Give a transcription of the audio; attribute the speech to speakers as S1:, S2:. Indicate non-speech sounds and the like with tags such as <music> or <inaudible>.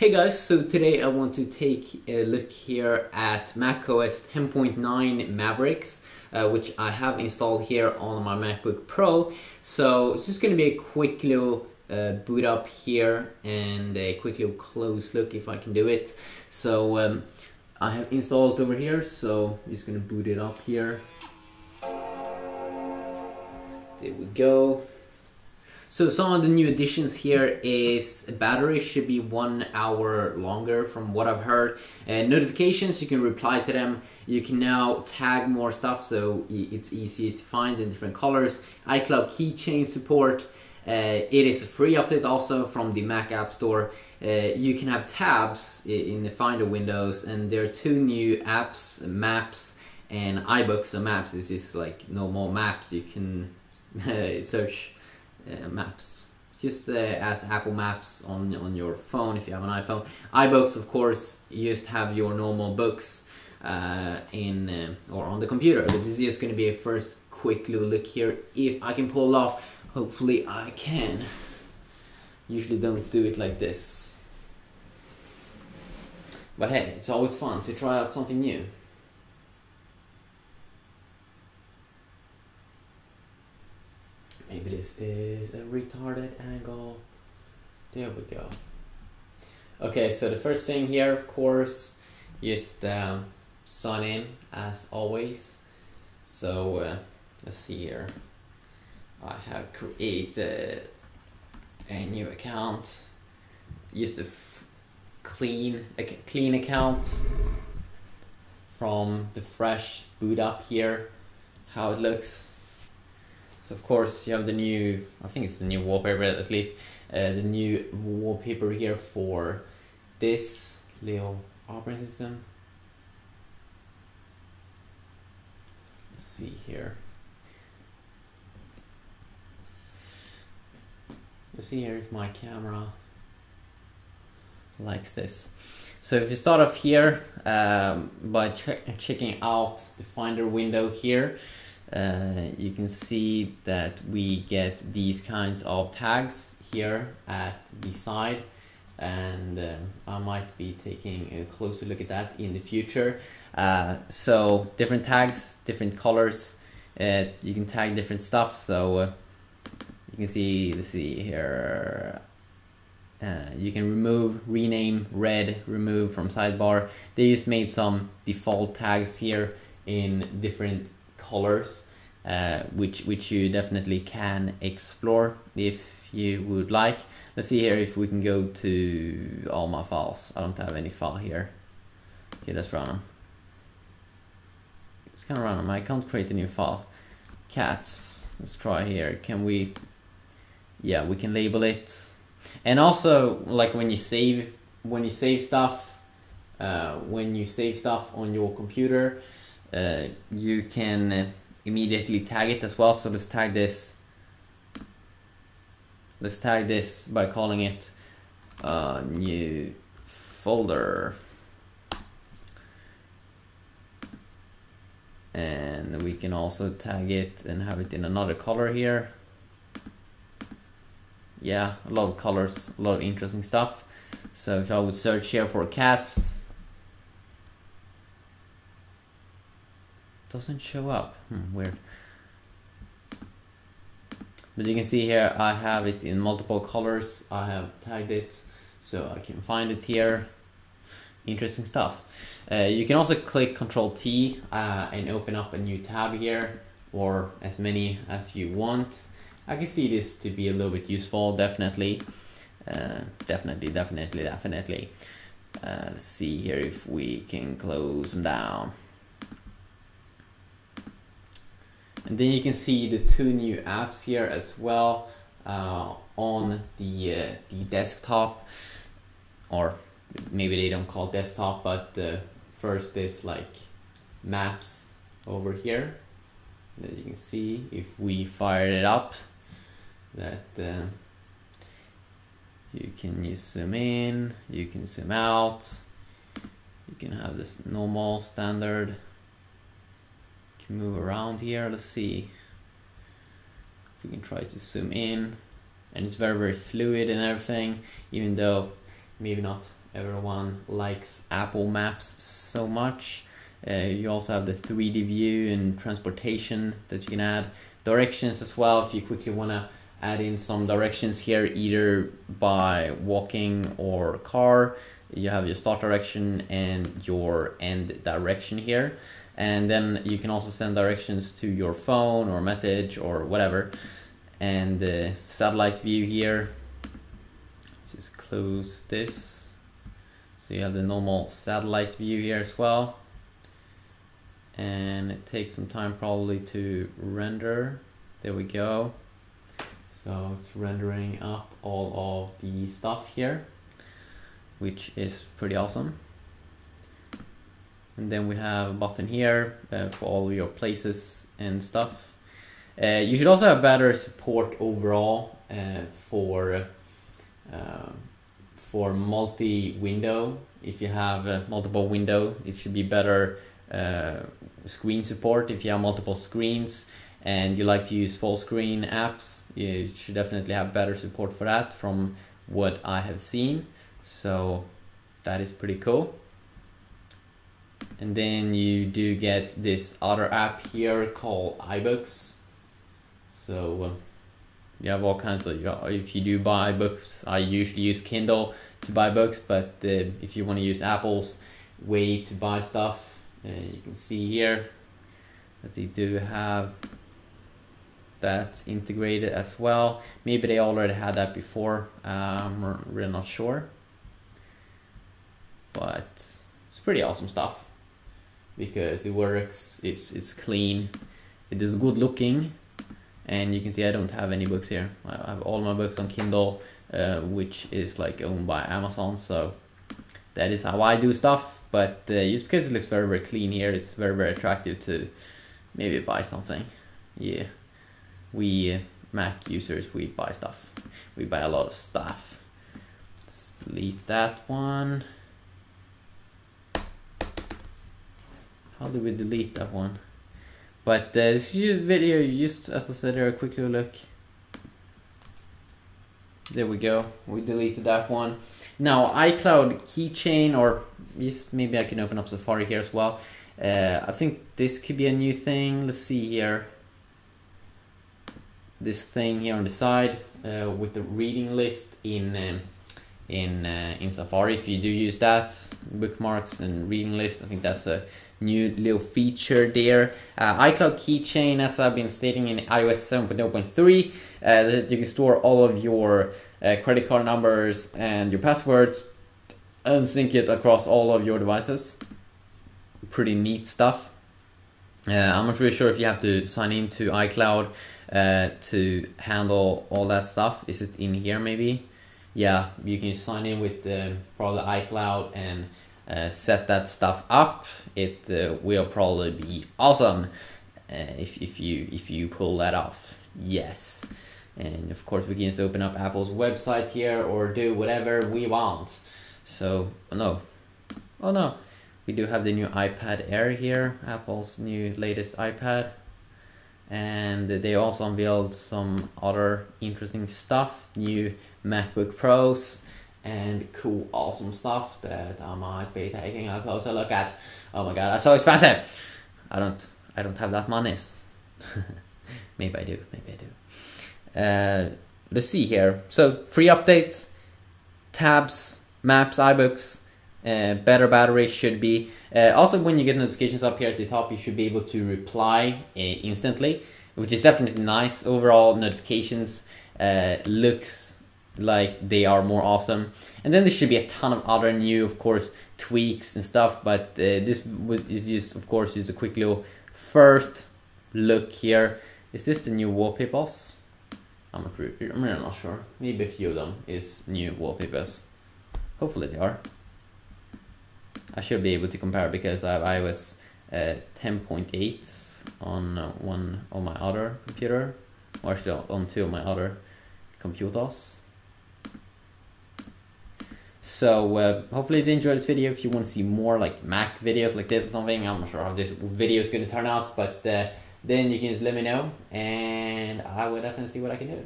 S1: Hey guys, so today I want to take a look here at macOS 10.9 Mavericks, uh, which I have installed here on my MacBook Pro. So it's just going to be a quick little uh, boot up here and a quick little close look if I can do it. So um, I have installed over here, so I'm just going to boot it up here. There we go. So some of the new additions here is battery should be one hour longer from what I've heard. And notifications, you can reply to them. You can now tag more stuff so it's easy to find in different colors. iCloud keychain support. Uh, it is a free update also from the Mac App Store. Uh, you can have tabs in the Finder windows and there are two new apps, Maps and iBooks. So Maps this is just like normal maps. You can <laughs> search uh, maps just uh, as Apple Maps on on your phone if you have an iPhone. iBooks, of course, you just have your normal books uh, in uh, or on the computer. But this is just going to be a first quick little look here. If I can pull off, hopefully I can. Usually don't do it like this. But hey, it's always fun to try out something new. Maybe this is a retarded angle. There we go. Okay, so the first thing here, of course, is um, sign in as always. So uh, let's see here. I have created a new account. Just a clean, a clean account from the fresh boot up here. How it looks so of course you have the new, I think it's the new wallpaper at least, uh, the new wallpaper here for this little operating system. Let's see here. Let's see here if my camera likes this. So if you start off here um, by ch checking out the Finder window here, uh, you can see that we get these kinds of tags here at the side and uh, I might be taking a closer look at that in the future. Uh, so different tags, different colors, uh, you can tag different stuff. So uh, you can see, let's see here, uh, you can remove, rename, red, remove from sidebar. They just made some default tags here in different colors, uh, which which you definitely can explore if you would like. Let's see here if we can go to all my files. I don't have any file here. Okay, run them. It's kind of random. I can't create a new file. Cats. Let's try here. Can we? Yeah, we can label it. And also, like when you save, when you save stuff, uh, when you save stuff on your computer, uh, you can immediately tag it as well. So let's tag this. Let's tag this by calling it uh, new folder. And we can also tag it and have it in another color here. Yeah, a lot of colors, a lot of interesting stuff. So if I would search here for cats, doesn't show up. Hmm, weird. But you can see here I have it in multiple colors. I have tagged it so I can find it here. Interesting stuff. Uh, you can also click Control T uh, and open up a new tab here or as many as you want. I can see this to be a little bit useful, definitely. Uh, definitely, definitely, definitely. Uh, let's see here if we can close them down. And then you can see the two new apps here as well uh, on the uh, the desktop, or maybe they don't call desktop, but the first is like maps over here. As you can see, if we fire it up, that uh, you can use zoom in, you can zoom out, you can have this normal standard move around here. Let's see if we can try to zoom in. And it's very, very fluid and everything, even though maybe not everyone likes Apple Maps so much. Uh, you also have the 3D view and transportation that you can add. Directions as well if you quickly want to add in some directions here either by walking or car. You have your start direction and your end direction here. And then you can also send directions to your phone or message or whatever. And the satellite view here. Just close this. So you have the normal satellite view here as well and it takes some time probably to render there we go so it's rendering up all of the stuff here which is pretty awesome and then we have a button here uh, for all your places and stuff. Uh, you should also have better support overall uh, for uh, for multi-window. If you have multiple window it should be better uh, screen support. If you have multiple screens and you like to use full screen apps you should definitely have better support for that from what I have seen. So that is pretty cool and then you do get this other app here called iBooks so um, you have all kinds of if you do buy books I usually use Kindle to buy books but uh, if you want to use Apple's way to buy stuff uh, you can see here that they do have that integrated as well. Maybe they already had that before. I'm really not sure. But it's pretty awesome stuff because it works. It's it's clean. It is good looking, and you can see I don't have any books here. I have all my books on Kindle, uh, which is like owned by Amazon. So that is how I do stuff. But uh, just because it looks very very clean here, it's very very attractive to maybe buy something. Yeah, we uh, Mac users we buy stuff. We buy a lot of stuff. Let's delete that one. How do we delete that one? But uh, this video, just as I said, here, quickly look. There we go. We deleted that one. Now iCloud keychain, or just maybe I can open up Safari here as well. Uh, I think this could be a new thing. Let's see here. This thing here on the side uh, with the reading list in um, in uh, in Safari. If you do use that bookmarks and reading list, I think that's a new little feature there. Uh, iCloud keychain, as I've been stating in iOS 7.0.3, uh, you can store all of your uh, credit card numbers and your passwords and sync it across all of your devices pretty neat stuff. Uh, I'm not really sure if you have to sign into iCloud uh, to handle all that stuff. Is it in here maybe? Yeah, you can sign in with uh, probably iCloud and uh, set that stuff up. It uh, will probably be awesome uh, if, if you if you pull that off. Yes. And of course, we can just open up Apple's website here or do whatever we want. So, no. Oh no. We do have the new iPad Air here, Apple's new latest iPad. And they also unveiled some other interesting stuff, new MacBook Pros, and cool, awesome stuff that I might be taking a closer look at. Oh my god, that's so expensive! I don't, I don't have that money. <laughs> maybe I do, maybe I do. Uh, let's see here. So, free updates, tabs, maps, iBooks, uh, better battery should be. Uh, also, when you get notifications up here at the top, you should be able to reply uh, instantly, which is definitely nice. Overall, notifications uh, looks like they are more awesome. And then there should be a ton of other new, of course, tweaks and stuff. But uh, this is just, of course, just a quick little first look here. Is this the new wallpapers? I'm not, I'm really not sure. Maybe a few of them is new wallpapers. Hopefully they are. I should be able to compare because I have iOS uh, 10.8 on one of my other computer, or actually on two of my other computers. So uh, hopefully you enjoyed this video. If you want to see more like Mac videos like this or something, I'm not sure how this video is going to turn out, but uh, then you can just let me know, and I will definitely see what I can do.